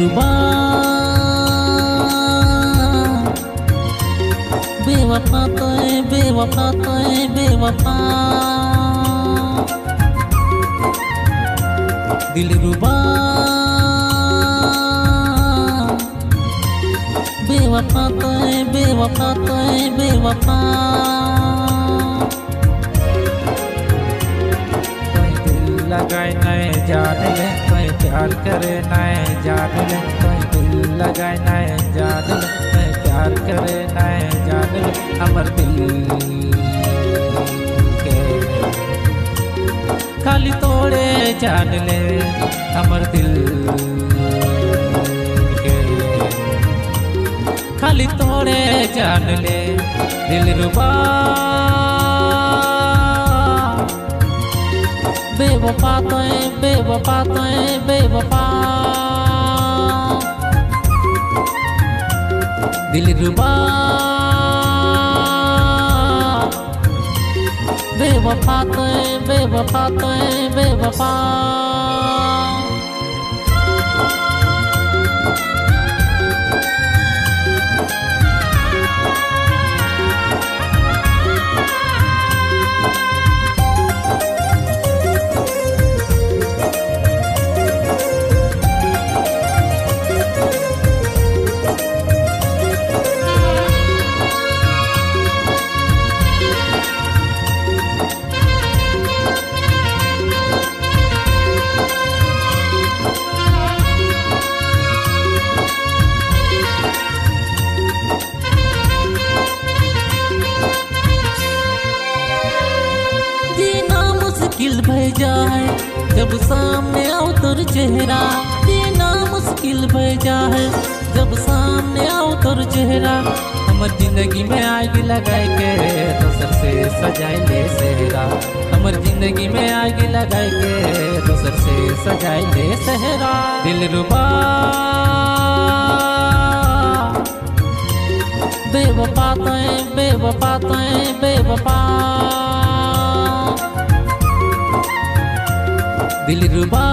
ruba bewafa toy bewafa toy bewafa dil ruba bewafa toy bewafa toy bewafa gai này cha đây प्यार करे नए जान दिल लगाए नए जान प्यार करे नए जान अमर दिल खाली तोड़े जान ले, अमर दिल खाली तोड़े जान ले, दिल रुबा बेवफा तो है बेवफा। तो है बेवफा दिल रुबा। बेवफा तो है बेवफा तो है बेवफा। मुश्किल भय जाए, जब सामने आओ तोर चेहरा जीना मुश्किल भय जाए। जब सामने आओ तोर चेहरा, हमर ज़िंदगी में आग लगाए के दोसर से सजाए ले सेहरा। हमर ज़िंदगी में आग लगाए के दोसर से सजाए ले सेहरा। दिल रुबा, बेवफा तो बेवफा तो बेवफा। दिल रुबा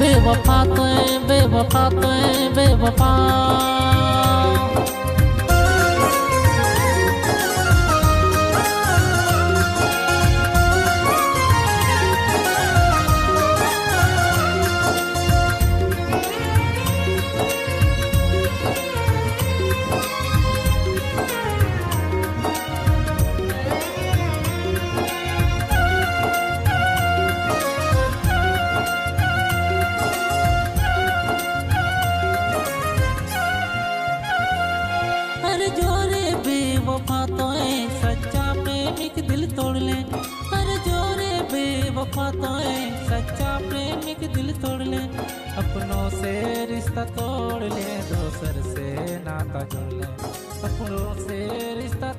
बेवफा तो है बेवफा तो है बेवफा बेवफा तो है सच्चा प्रेमिक दिल तोड़ ले। हर जोरे बेवफा तो है सच्चा प्रेमिक दिल तोड़ ले। अपनों से रिश्ता तोड़ ले दोसर से नाता जोड़ ले। अपनों से रिश्ता